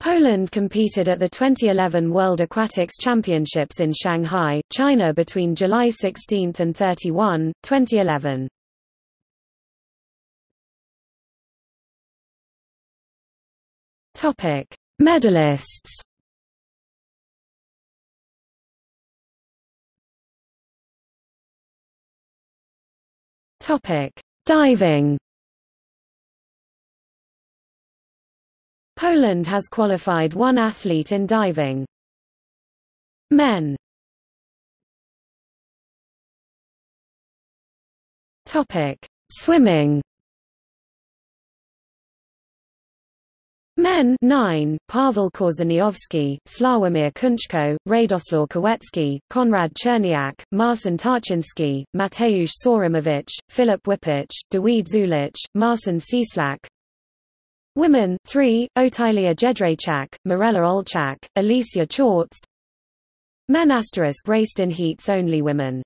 Poland competed at the 2011 World Aquatics Championships in Shanghai, China between July 16 and 31, 2011. Topic: Medalists. Topic: Diving. Poland has qualified one athlete in diving. Men Topic: Swimming. Men 9, Paweł Korzeniowski, Sławomir Kuczko, Radoslaw Kawęcki, Konrad Czerniak, Marcin Tarczynski, Mateusz Sawrymowicz, Filip Wypych, Dawid Szulich, Marcin Cieslak Women 3, Otylia Jędrzejczak, Mirela Olczak, Alicja Tchórz. Men asterisk raced in heats only women